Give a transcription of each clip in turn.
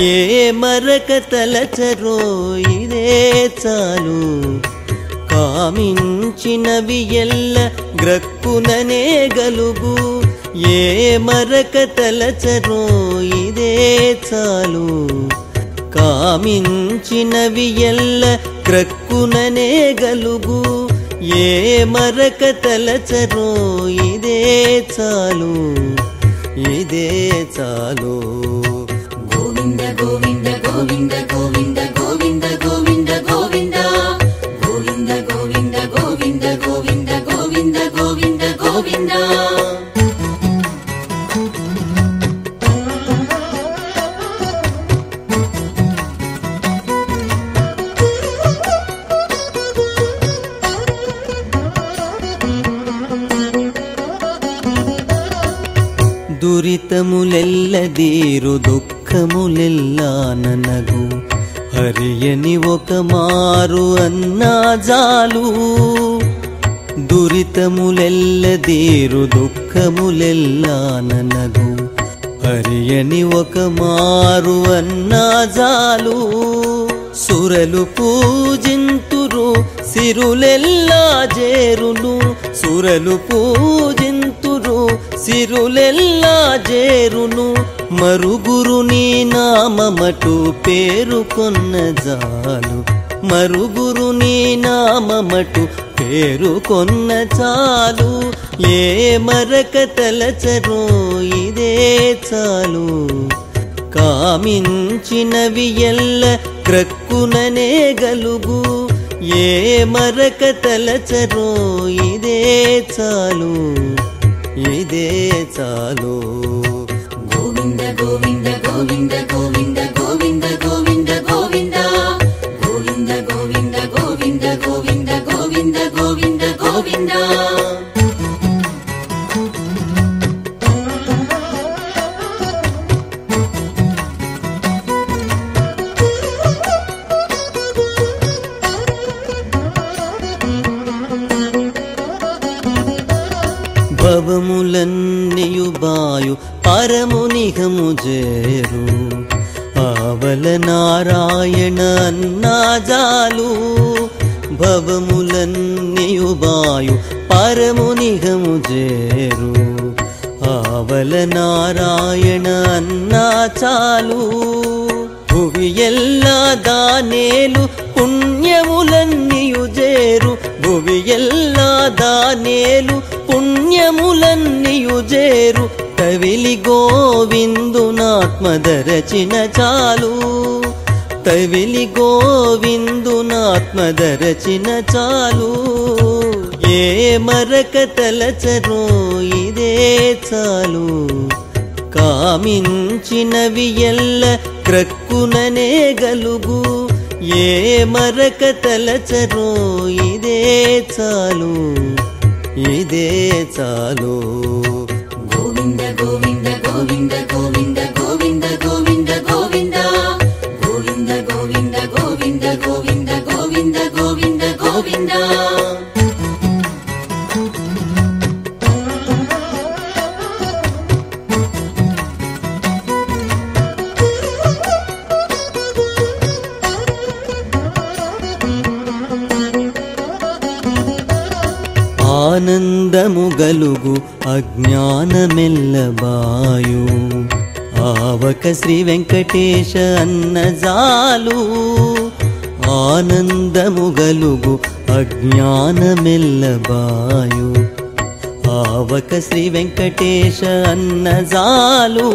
ఏ మరక తలచరో ఇదే చాలు. కామించినవి ఎల్ల గ్రక్కుననే గలుగు. ఏ మరక తలచరో ఇదే చాలు. కామించినవి ఎల్ల క్రక్కుననే గలుగు ఏ మరక తలచరో ఇదే చాలు ఇదే చాలు గోవింద గోవింద గోవింద గోవింద గోవింద గోవింద గోవింద గోవింద గోవింద గోవింద గోవింద గోవింద గోవింద గోవింద ದುರಿತಮುಲೆಲ್ಲದೇರು ದುಃಖಮುಲೆಲ್ಲನನಗು ಹರಿಯನಿ ಒಕ ಮಾರು ಅನ್ನ ಜಾಲು దురితములెల్లదేరు దుఃఖములెల్లా ననగు. హరియని ఒక మారు అన్నా జాలు. సురలు పూజింతురు సిరులెల్లా జేరును సురలు పూజి పూజింతురు సిరులెల్లా జేరును మరుగురు నీ నామమటు పేరుకొన్న జాలు. మరుగురు నీ నామమటు పేరుకొన్న చాలు. ఏ మరక తలచరో ఇదే చాలు. కామించినవి ఎల్ల క్రక్కుననే గలుగు. ఏ మరక తలచరో ఇదే చాలు. ఉంటే చాలు. గోవింద గోవింద గోవింద భవములన్నీయు బాయు పరమునిహము చేరు ఆవల నారాయణ అన్నాజాలు భవములన్నీయు బాయు పరమునిహము చేరు ఆవల నారాయణ అన్నా చాలు భువి ఎల్లా దానేలు పుణ్యములన్నీయు చేరు భువి ఎల్లా దానేలు పుణ్యములన్నీయు చేరు కవిలి గోవిందునాత్మదరచిన చాలు. తవిలి గోవిందునాత్మదరచిన చాలు. ఏ మరక తలచరో ఇదే చాలు. కామించినవి ఎల్ల క్రక్కుననే గలుగు. ఏ మరక తలచరో ఇదే చాలు. ఇదే చాలు గోవింద గోవింద గోవింద గోవింద గోవింద గోవింద గోవింద గోవింద గోవింద గోవింద గోవింద గోవింద గోవింద గోవింద ಗಲುಗು ಅಜ್ಞಾನಮೆಲ್ಲಬಾಯು ಆವಕ ಶ್ರೀ ವೆಂಕಟೇಶ ಅನ್ನಜಾಲು ಆನಂದಮು ಗಲುಗು ಅಜ್ಞಾನಮೆಲ್ಲಬಾಯು ఆవక శ్రీ వెంకటేశ అన్నజాలు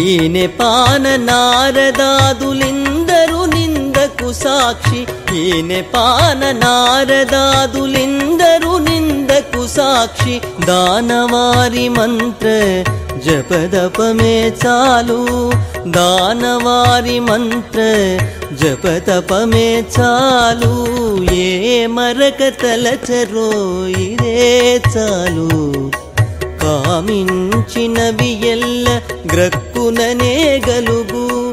ఈయన పాన నారదాదులిందరు నిందకు సాక్షి ఈయనే పాన నారదాదులిందరు నిందకు సాక్షి దానవారి మంత్ర జపదపమే చాలు. దానవారి మంత్ర జపతపమే చాలు. ఏ మరక తలచరో ఇదే చాలు. కామించినవి ఎల్ల గ్రక్కుననే గలుగు.